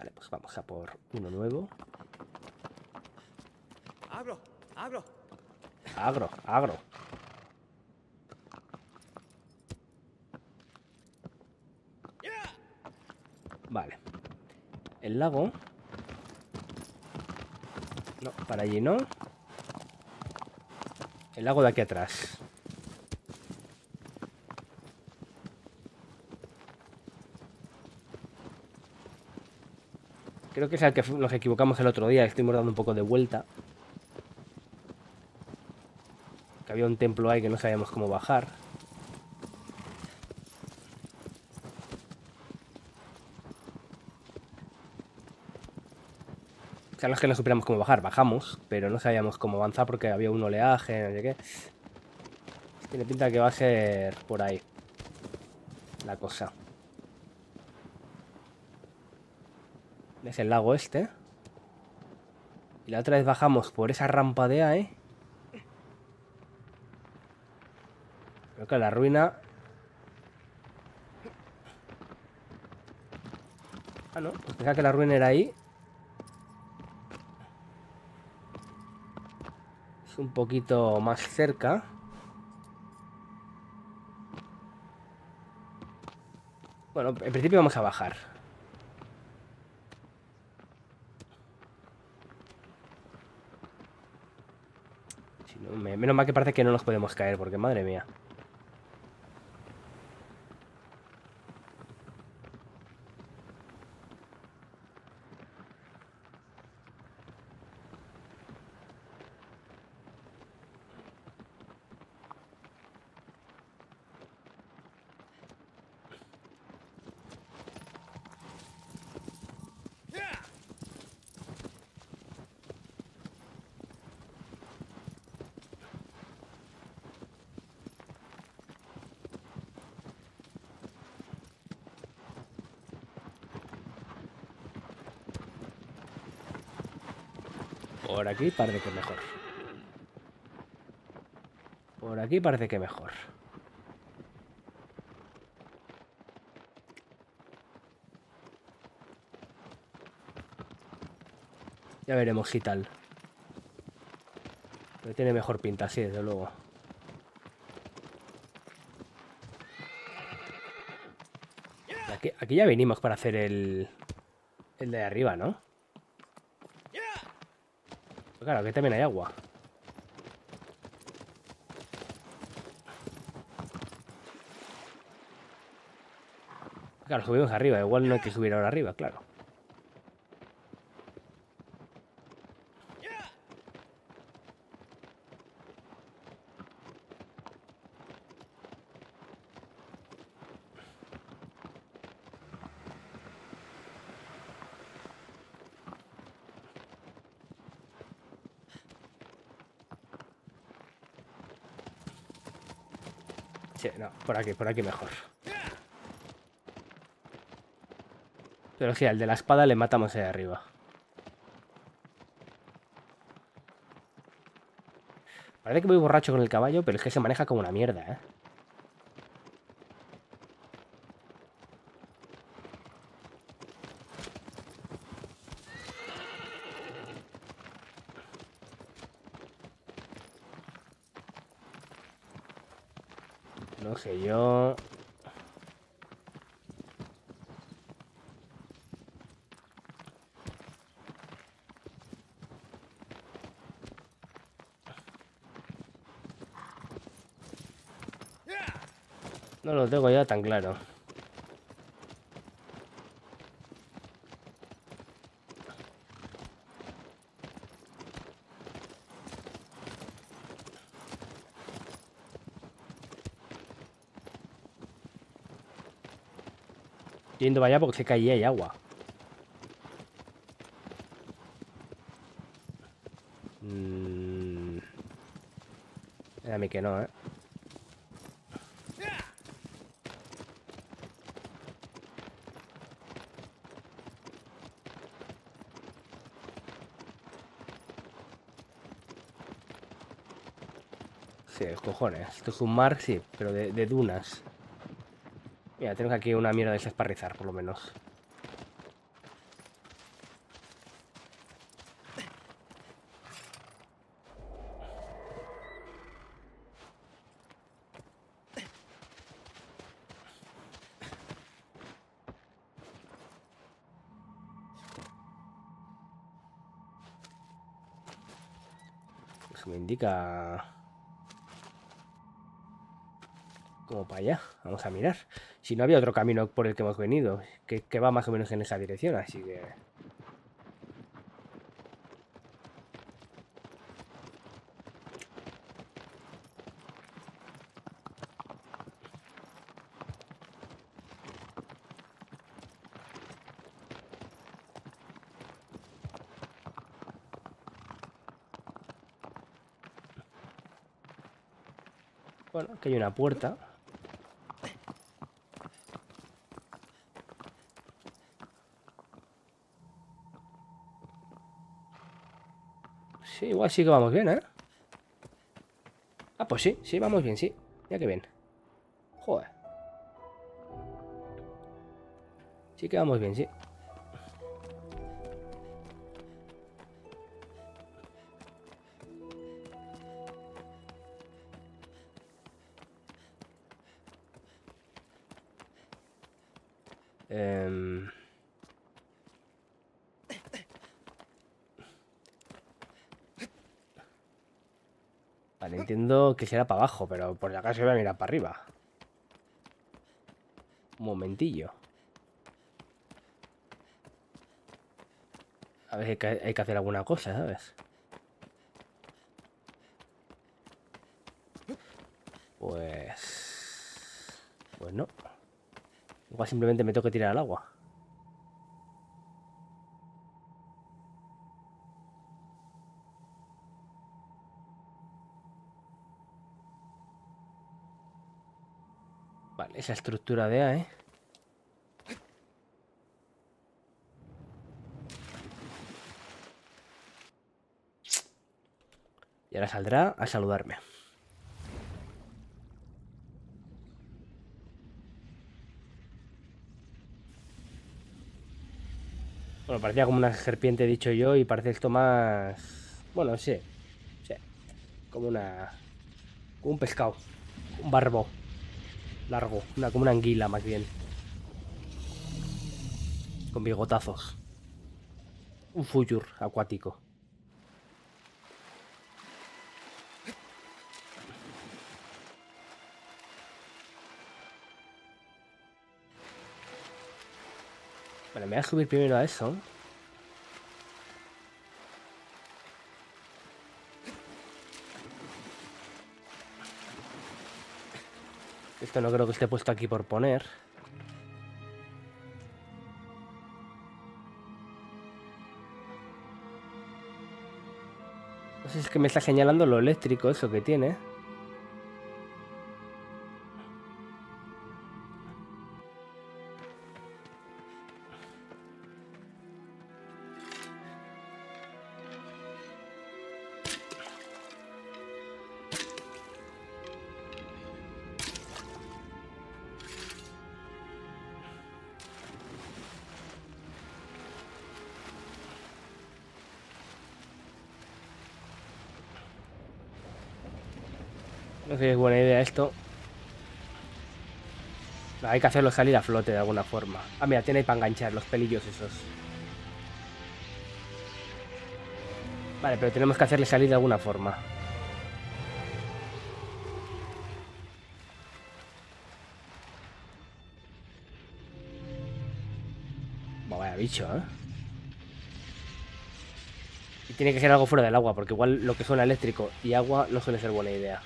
Vale, pues vamos a por uno nuevo. Agro, agro. Agro, agro. Vale. El lago. No, para allí no. El lago de aquí atrás. Creo que es el que nos equivocamos el otro día. Estuvimos dando un poco de vuelta. Que había un templo ahí que no sabíamos cómo bajar. O sea, no es que no supiéramos cómo bajar, bajamos, pero no sabíamos cómo avanzar porque había un oleaje, no sé qué. Tiene pinta que va a ser por ahí la cosa. Es el lago este. Y la otra vez bajamos por esa rampa de ahí. Creo que la ruina... Ah, no. Pues pensaba que la ruina era ahí. Es un poquito más cerca. Bueno, en principio vamos a bajar. Menos mal que parece que no nos podemos caer, porque madre mía. Por aquí parece que mejor. Por aquí parece que mejor. Ya veremos si tal. Pero tiene mejor pinta, sí, desde luego. Aquí, ya vinimos para hacer el... El de arriba, ¿no? Claro, aquí también hay agua. Claro, subimos arriba. Igual no hay que subir ahora arriba, claro. No, por aquí, por aquí mejor. Pero sí, al de la espada le matamos ahí arriba. Parece que voy borracho con el caballo, pero es que se maneja como una mierda, ¿eh? No sé, yo... No lo tengo ya tan claro. Yendo para allá porque se caía y agua. Mmm... A mí que no, ¿eh? Sí, cojones. Esto es un mar, sí, pero de dunas. Mira, tengo aquí una mierda de esas por lo menos. me indica como para allá. Vamos a mirar. Si no había otro camino por el que hemos venido, que, que va más o menos en esa dirección, así que... Bueno, aquí hay una puerta. Sí, igual sí que vamos bien, ¿eh? Ah, pues sí, sí, vamos bien, sí. Ya que bien. Joder. Sí que vamos bien, sí. Será para abajo, pero por si acaso voy a mirar para arriba. Un momentillo. A ver, hay que, hay que hacer alguna cosa, ¿sabes? Pues... Pues no. Igual simplemente me tengo que tirar al agua. Esa estructura de A, ¿eh? Y ahora saldrá a saludarme. Bueno, parecía como una serpiente, dicho yo, y parece esto más... Bueno, sí. Sí. Como una... Como un pescado. Un barbo. Largo. Una, como una anguila, más bien. Con bigotazos. Un fuyur acuático. Vale, me voy a subir primero a eso. Esto no creo que esté puesto aquí por poner. No sé si es que me está señalando lo eléctrico eso que tiene. Hay que hacerlo salir a flote de alguna forma. Ah, mira, tiene para enganchar los pelillos esos. Vale, pero tenemos que hacerle salir de alguna forma. vaya bicho, ¿eh? Y tiene que ser algo fuera del agua, porque igual lo que suena eléctrico y agua no suele ser buena idea.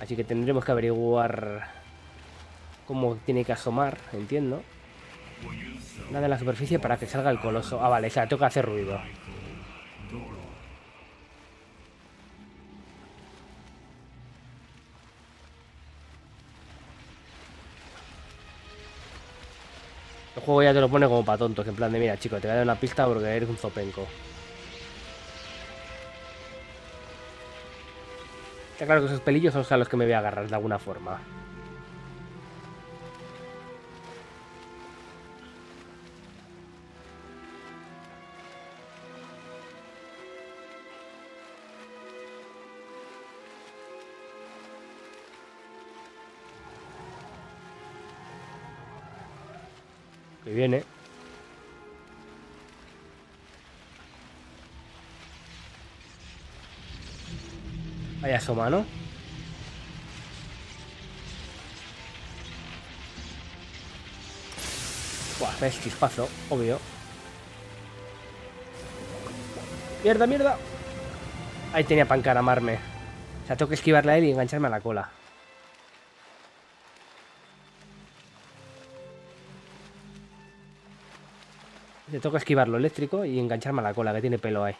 Así que tendremos que averiguar cómo tiene que asomar, entiendo. Nada en la superficie para que salga el coloso. Ah, vale, o sea, que hacer ruido. El juego ya te lo pone como para tontos, en plan de mira, chico, te voy a dar una pista porque eres un zopenco. Está claro que esos pelillos son a los que me voy a agarrar de alguna forma. Que viene. Vaya asoma, ¿no? Buah, ves, chispazo, obvio. ¡Mierda, mierda! Ahí tenía para encaramarme. O sea, tengo que esquivarle a él y engancharme a la cola. Le tengo que esquivar lo eléctrico y engancharme a la cola, que tiene pelo ahí.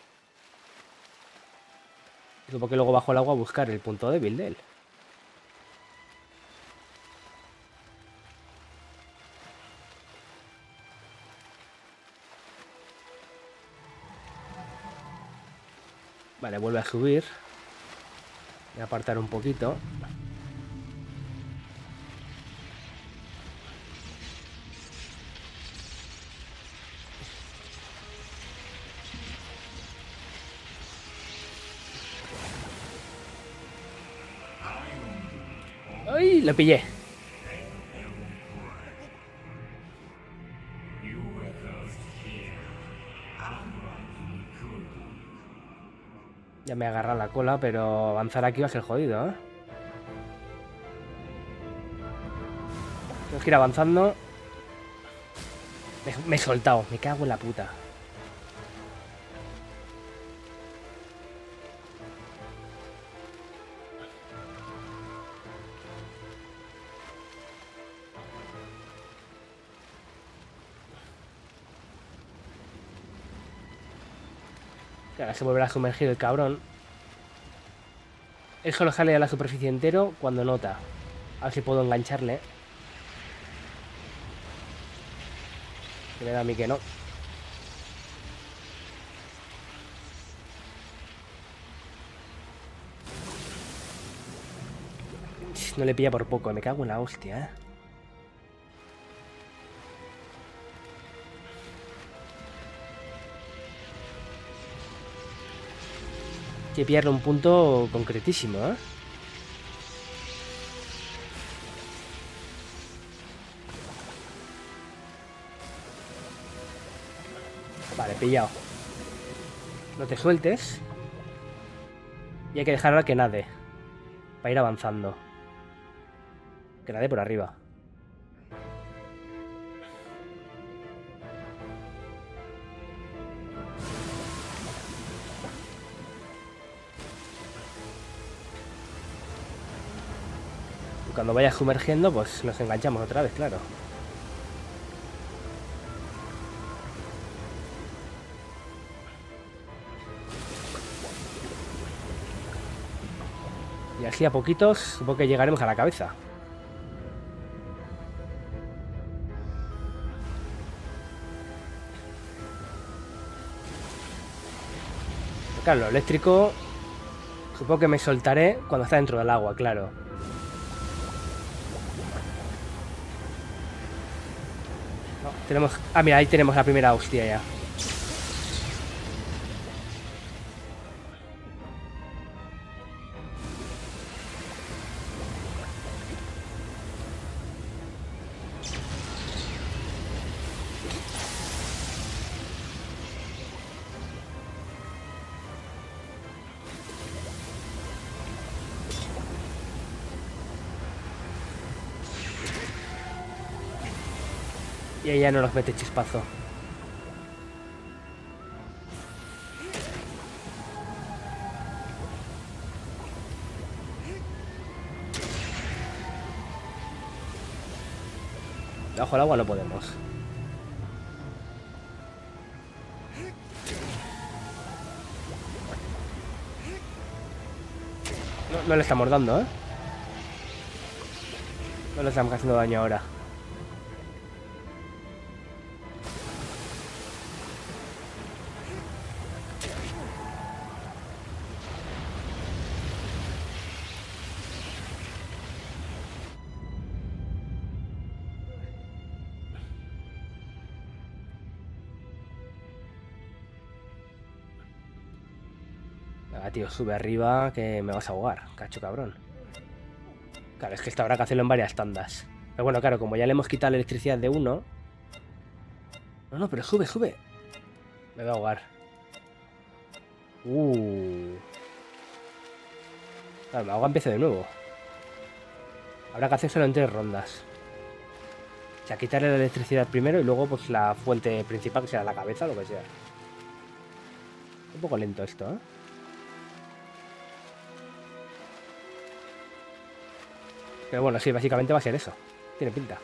Supongo que luego bajo el agua a buscar el punto débil de él. Vale, vuelve a subir. Voy a apartar un poquito. ¡Ay! Lo pillé. Ya me agarra la cola, pero avanzar aquí va a ser jodido, ¿eh? Tengo que ir avanzando. Me, me he soltado, me cago en la puta. Ahora se volverá a sumergir el cabrón. Es solo sale a la superficie entero cuando nota. A ver si puedo engancharle. Que me da a mí que no. No le pilla por poco, me cago en la hostia, ¿eh? Que pillarle un punto concretísimo, ¿eh? Vale, pillado. No te sueltes. Y hay que dejar ahora que nade. Para ir avanzando. Que nade por arriba. Cuando vaya sumergiendo, pues nos enganchamos otra vez, claro. Y así a poquitos, supongo que llegaremos a la cabeza. Claro, lo eléctrico Supongo que me soltaré cuando está dentro del agua, claro. Tenemos... Ah, mira, ahí tenemos la primera hostia ya. Ya no nos mete chispazo. Bajo el agua no podemos. No, no le estamos dando, ¿eh? No le estamos haciendo daño ahora. Venga, tío, sube arriba que me vas a ahogar, cacho cabrón. Claro, es que esto habrá que hacerlo en varias tandas. Pero bueno, claro, como ya le hemos quitado la electricidad de uno... No, no, pero sube, sube. Me voy a ahogar. Uh. Claro, me empiezo de nuevo. Habrá que hacer solo en tres rondas. O sea, quitarle la electricidad primero y luego pues la fuente principal, que sea la cabeza o lo que sea. Un poco lento esto, ¿eh? Pero bueno, sí, básicamente va a ser eso. Tiene pinta.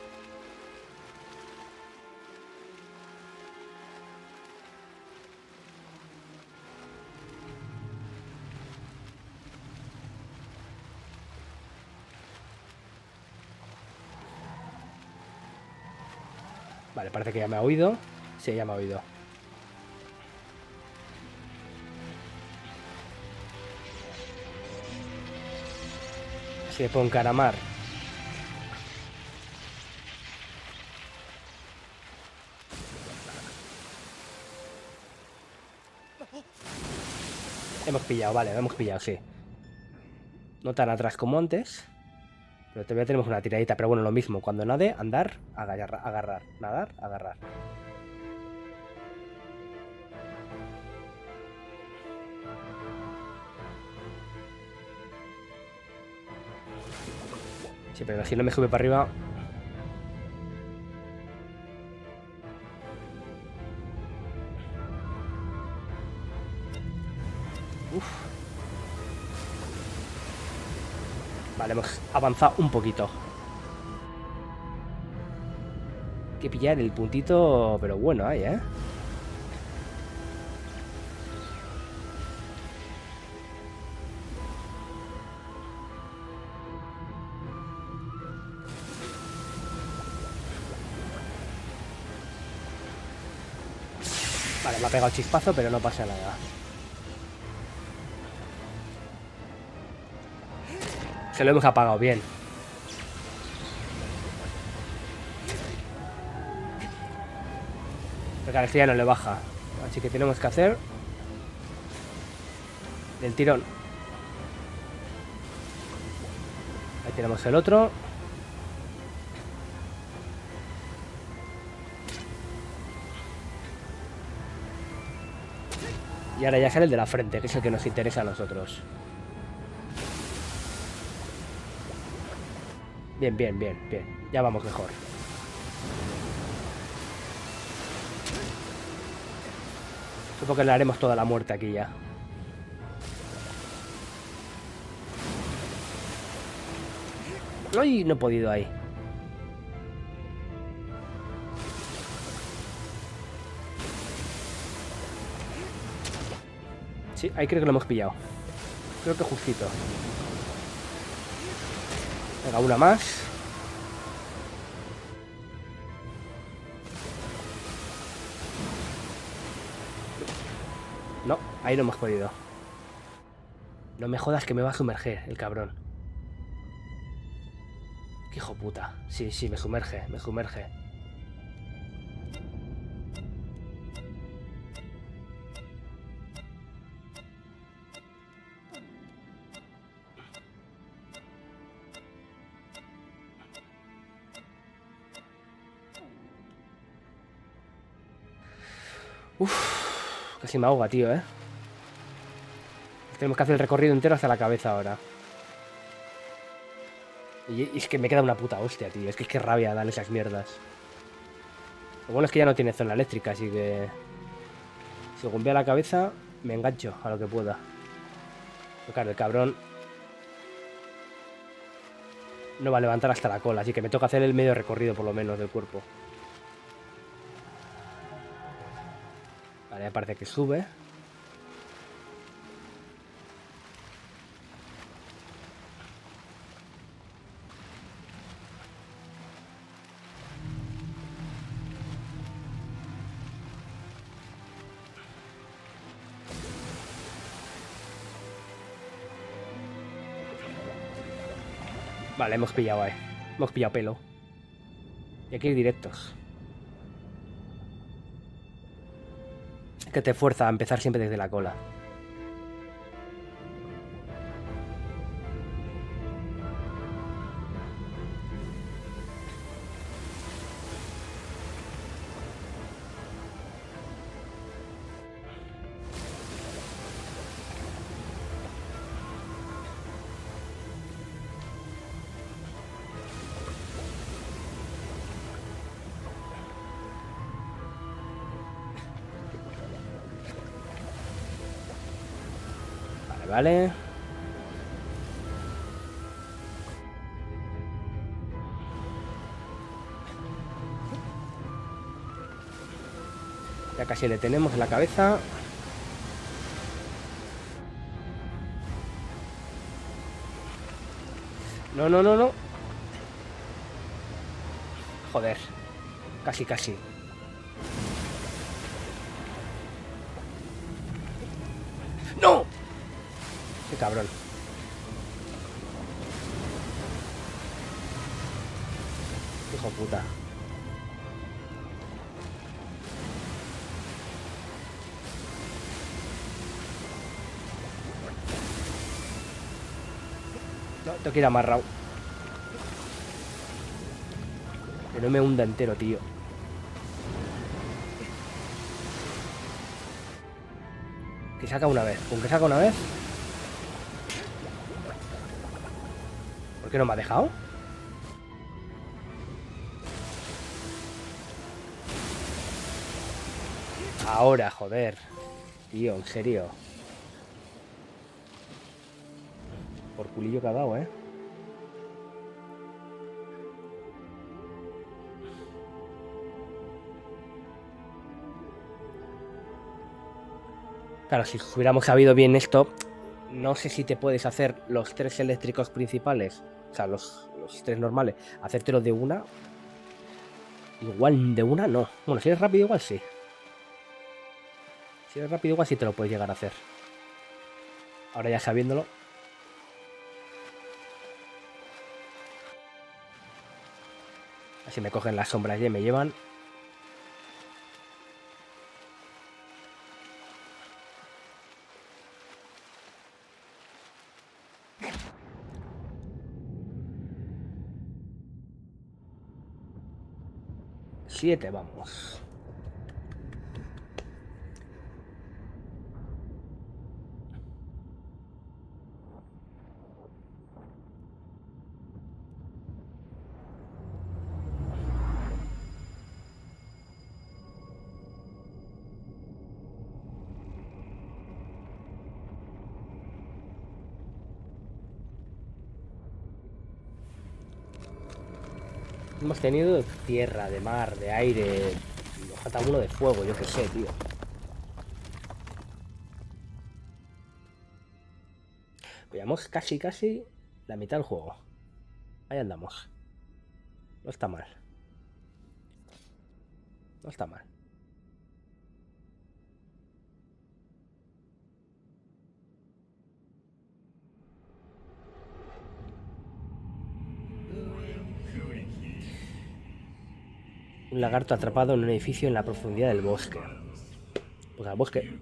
Vale, parece que ya me ha oído. Sí, ya me ha oído. Así que puedo encaramar. Hemos pillado, vale, hemos pillado, sí. No tan atrás como antes. Pero todavía tenemos una tiradita, pero bueno, lo mismo. Cuando nade, andar, agarrar. Nadar, agarrar. Sí, pero si no me sube para arriba. Avanzado un poquito. Hay que pillar el puntito, pero bueno ahí, ¿eh? Vale, me ha pegado chispazo, pero no pasa nada. Se lo hemos apagado bien. La energía no le baja. Así que tenemos que hacer del tirón. Ahí tenemos el otro. Y ahora ya sale el de la frente, que es el que nos interesa a nosotros. Bien, bien, bien, bien. Ya vamos mejor. Supongo que le haremos toda la muerte aquí ya. ¡Ay! No he podido ahí. Sí, ahí creo que lo hemos pillado. Creo que justito. Venga, una más. No, ahí no hemos podido. No me jodas que me va a sumerger el cabrón. Qué hijo puta. Sí, sí, me sumerge, me sumerge. Uf, casi me ahoga, tío, ¿eh? Tenemos que hacer el recorrido entero hacia la cabeza ahora. Y, es que me queda una puta hostia, tío. Es que es que rabia dan esas mierdas. Lo bueno es que ya no tiene zona eléctrica, así que... Si golpea la cabeza, me engancho a lo que pueda. Pero claro, el cabrón... No va a levantar hasta la cola, así que me toca hacer el medio recorrido, por lo menos, del cuerpo. Vale, parece que sube. Vale, hemos pillado ahí. Hemos pillado pelo. Y aquí directos. Que te fuerza a empezar siempre desde la cola. Vale. Ya casi le tenemos en la cabeza. No, no, no, no. Joder. Casi, casi. ¡Qué cabrón! Hijo puta. No, tengo que ir amarrado. Que no me hunda entero, tío. Que saca una vez. ¿Con que saca una vez? ¿Por qué no me ha dejado? Ahora, joder. Tío, en serio. Por culillo que ha dado, ¿eh? Claro, si hubiéramos sabido bien esto, no sé si te puedes hacer los tres eléctricos principales, o sea, los, los tres normales, hacértelo de una. Igual de una no. Bueno, si eres rápido, igual sí. Si eres rápido, igual sí te lo puedes llegar a hacer. Ahora ya sabiéndolo. Así me cogen las sombras y me llevan. Siete, vamos. Tenido tierra, de mar, de aire. Falta uno de fuego, yo qué sé, tío. Veamos casi, casi la mitad del juego. Ahí andamos. No está mal. No está mal. Un lagarto atrapado en un edificio en la profundidad del bosque. Pues al bosque.